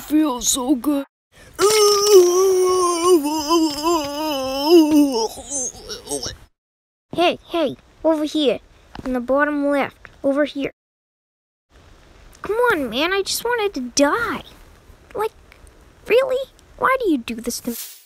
feels so good. Hey, hey, over here. In the bottom left. Over here. Come on, man, I just wanted to die. Like, really? Why do you do this to me?